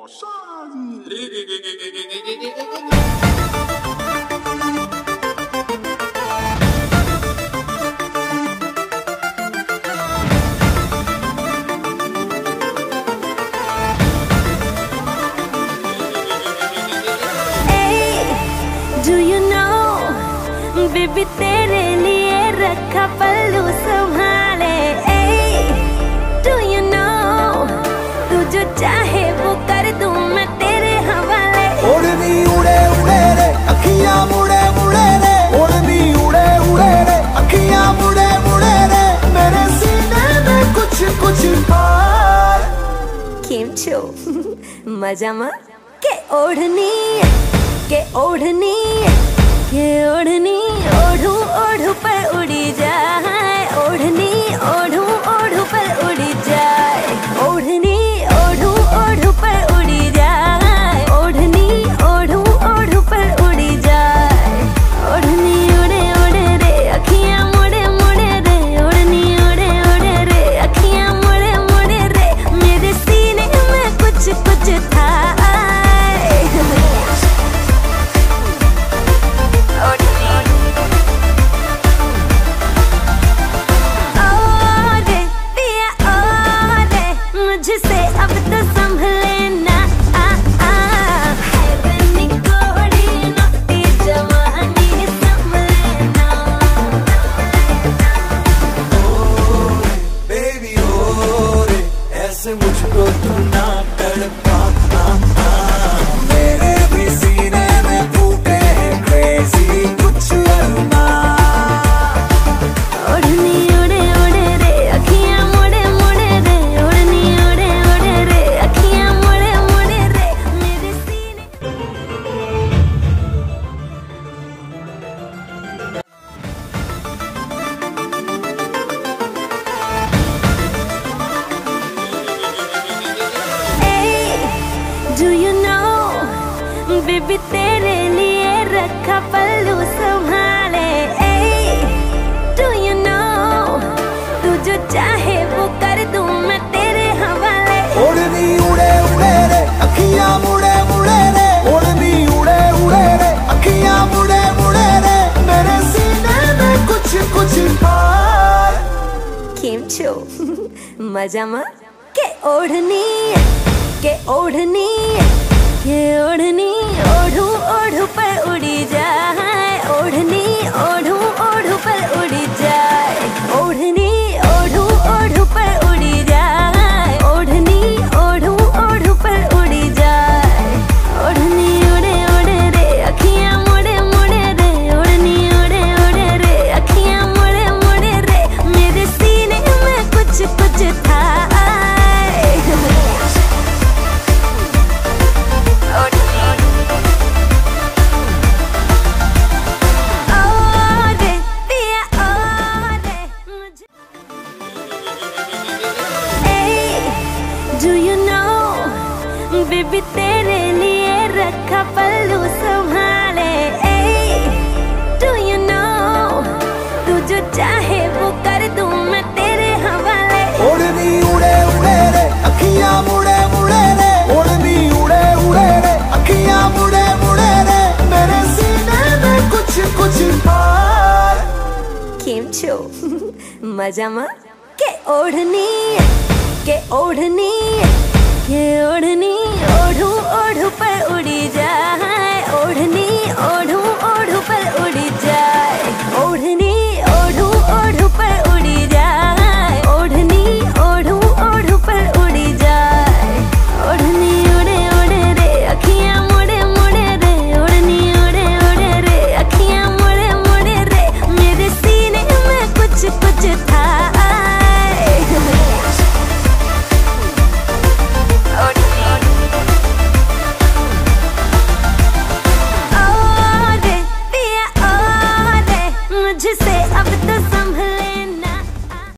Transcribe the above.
Hey, do you know, baby? કેમ છો મજામાં કે ઓઢની કે ઓઢની કે ઓઢની ઓઢું मुझसे अब बेबी तेरे लिए रखा पल्लू संभाले। डू यू नो तू जो चाहे वो कर मैं तेरे हवाले। उड़े उड़े रे अखियाँ मुड़े मुड़े रे। उड़े उड़े रे अखियाँ मुड़े मुड़े रे। मेरे सीने में कुछ कुछ छो? मज़ा मा? के ओढ़नी के ओढ़नी के ओढ़नी पर उड़ी जाए बेबी तेरे लिए रखा पल्लू संभाले। डू यू नो तू जो चाहे वो कर मैं तेरे हवाले। उड़े उड़े रे अखियाँ मुड़े मुड़े रे। उड़े उड़े रे अखियाँ मुड़े मुड़े रे। मेरे सीने में कुछ कुछ छो? मज़ा मा? के ओढ़नी के ओढ़नी के ओढ़नी ओढ़ो